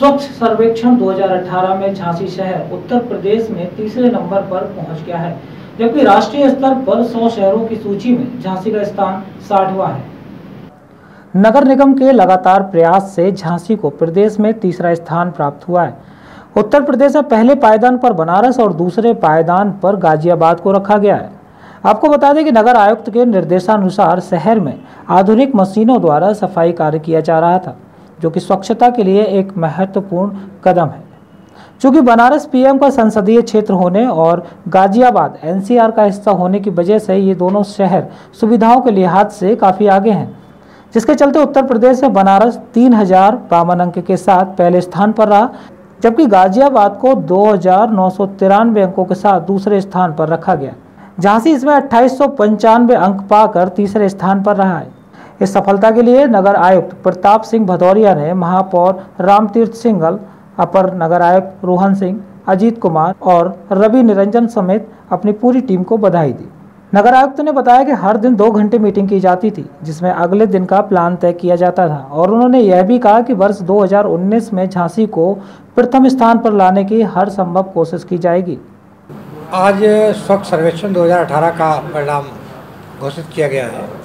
स्वच्छ सर्वेक्षण 2018 में झांसी शहर उत्तर प्रदेश में तीसरे नंबर पर पहुँच गया है, जबकि राष्ट्रीय स्तर पर 100 शहरों की सूची में झांसी का स्थान साठवा है। नगर निगम के लगातार प्रयास से झांसी को प्रदेश में तीसरा स्थान प्राप्त हुआ है। उत्तर प्रदेश में पहले पायदान पर बनारस और दूसरे पायदान पर गाजियाबाद को रखा गया है। आपको बता दें कि नगर आयुक्त के निर्देशानुसार शहर में आधुनिक मशीनों द्वारा सफ़ाई कार्य किया जा रहा था। जो कि स्वच्छता के लिए एक महत्वपूर्ण कदम है। चूँकि बनारस पीएम का संसदीय क्षेत्र होने और गाजियाबाद, एनसीआर का हिस्सा होने की वजह से ये दोनों शहर सुविधाओं के लिहाज से काफ़ी आगे हैं। जिसके चलते उत्तर प्रदेश में बनारस तीन हज़ार बावन अंक के साथ पहले स्थान पर रहा, जबकि गाजियाबाद को दो हज़ार नौ सौ तिरानवे अंकों के साथ दूसरे स्थान पर रखा गया झांसी इसमें अट्ठाईस अंक पाकर तीसरे स्थान पर रहा है। इस सफलता के लिए नगर आयुक्त प्रताप सिंह भदौरिया ने महापौर रामतीर्थ सिंगल अपर नगर आयुक्त रोहन सिंह, अजीत कुमार और रवि निरंजन समेत अपनी पूरी टीम को बधाई दी। नगर आयुक्त ने बताया कि हर दिन दो घंटे मीटिंग की जाती थी, जिसमें अगले दिन का प्लान तय किया जाता था और उन्होंने यह भी कहा कि वर्ष 2019 में झांसी को प्रथम स्थान पर लाने की हर संभव कोशिश की जाएगी। आज स्वच्छ सर्वेक्षण 2018 का परिणाम घोषित किया गया है।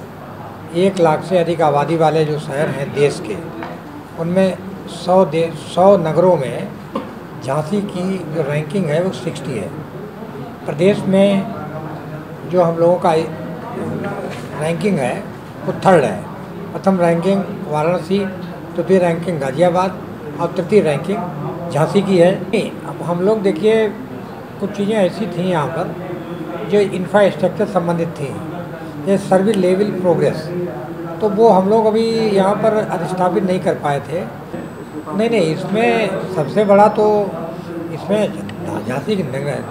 एक लाख से अधिक आबादी वाले जो शहर हैं देश के, उनमें सौ दे, सौ नगरों में झांसी की जो रैंकिंग है वो सिक्सटी है। प्रदेश में जो हम लोगों का रैंकिंग है, वो थर्ड है। प्रथम रैंकिंग वाराणसी, द्वितीय रैंकिंग गाज़ियाबाद और तृतीय रैंकिंग झांसी की है। नहीं अब हम लोग देखिए, कुछ चीज़ें ऐसी थी यहाँ पर, जो इंफ्रास्ट्रक्चर संबंधित थी। ये सर्विस लेवल प्रोग्रेस। तो वो हम लोग अभी यहाँ पर अधिस्थापित नहीं कर पाए थे। नहीं नहीं, इसमें सबसे बड़ा तो इसमें झांसी नगर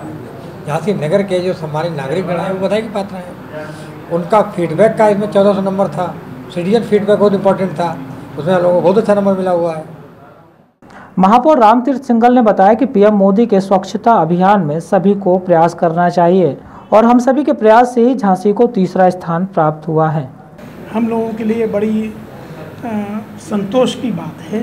झांसी नगर के जो हमारे नागरिक हैं, वो बधाई की पात्र हैं। उनका फीडबैक का इसमें चौदह सौ नंबर था। सिटीजन फीडबैक बहुत इंपॉर्टेंट था। उसमें लोगों को बहुत अच्छा नंबर मिला हुआ है। महापौर रामतीर्थ सिंगल ने बताया कि पीएम मोदी के स्वच्छता अभियान में सभी को प्रयास करना चाहिए। और हम सभी के प्रयास से ही झांसी को तीसरा स्थान प्राप्त हुआ है। हम लोगों के लिए बड़ी आ, संतोष की बात है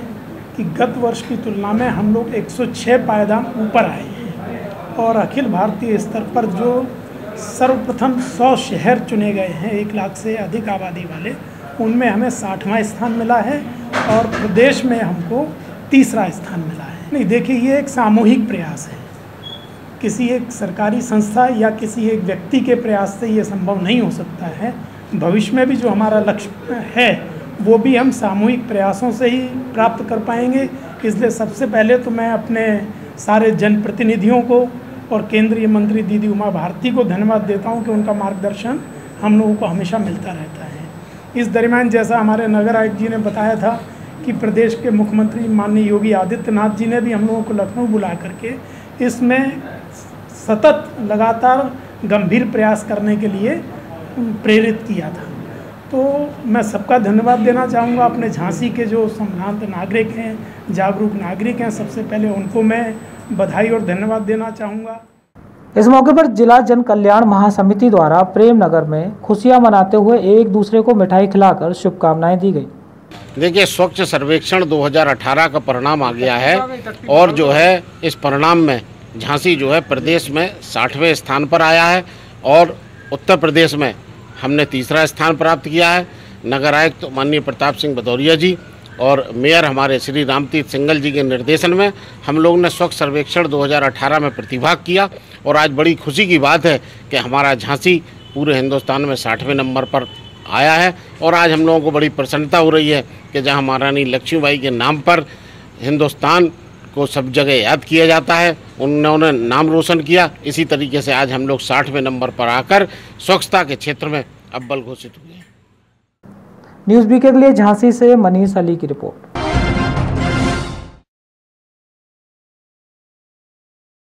कि गत वर्ष की तुलना में हम लोग 106 पायदान ऊपर आए हैं और अखिल भारतीय स्तर पर जो सर्वप्रथम 100 शहर चुने गए हैं एक लाख से अधिक आबादी वाले उनमें हमें साठवां स्थान मिला है और प्रदेश में हमको तीसरा स्थान मिला है। नहीं देखिए ये एक सामूहिक प्रयास है। किसी एक सरकारी संस्था या किसी एक व्यक्ति के प्रयास से ये संभव नहीं हो सकता है। भविष्य में भी जो हमारा लक्ष्य है, वो भी हम सामूहिक प्रयासों से ही प्राप्त कर पाएँगे। इसलिए सबसे पहले तो मैं अपने सारे जनप्रतिनिधियों को और केंद्रीय मंत्री दीदी उमा भारती को धन्यवाद देता हूँ कि उनका मार्गदर्शन हम लोगों को हमेशा मिलता रहता है। इस दरमियान जैसा हमारे नगर आयुक्त जी ने बताया था कि प्रदेश के मुख्यमंत्री माननीय योगी आदित्यनाथ जी ने भी हम लोगों को लखनऊ बुला करके इसमें सतत लगातार गंभीर प्रयास करने के लिए प्रेरित किया था। तो मैं सबका धन्यवाद देना चाहूँगा। अपने झांसी के जो संभ्रांत नागरिक हैं जागरूक नागरिक हैं सबसे पहले उनको मैं बधाई और धन्यवाद देना चाहूँगा। इस मौके पर जिला जन कल्याण महासमिति द्वारा प्रेम नगर में खुशियाँ मनाते हुए एक दूसरे को मिठाई खिलाकर शुभकामनाएँ दी गई। देखिए स्वच्छ सर्वेक्षण 2018 का परिणाम आ गया है और जो है इस परिणाम में झांसी जो है प्रदेश में साठवें स्थान पर आया है और उत्तर प्रदेश में हमने तीसरा स्थान प्राप्त किया है। नगर आयुक्त तो माननीय प्रताप सिंह भदौरिया जी और मेयर हमारे श्री रामतीर्थ सिंगल जी के निर्देशन में हम लोग ने स्वच्छ सर्वेक्षण 2018 में प्रतिभाग किया और आज बड़ी खुशी की बात है कि हमारा झांसी पूरे हिंदुस्तान में साठवें नंबर पर आया है और आज हम लोगों को बड़ी प्रसन्नता हो रही है कि जहाँ महारानी लक्ष्मीबाई के नाम पर हिंदुस्तान को सब जगह याद किया जाता है। उन्होंने नाम रोशन किया। इसी तरीके से आज हम लोग साठवें नंबर पर आकर स्वच्छता के क्षेत्र में अब्बल घोषित हुए न्यूज़ बी के लिए झांसी से मनीष अली की रिपोर्ट।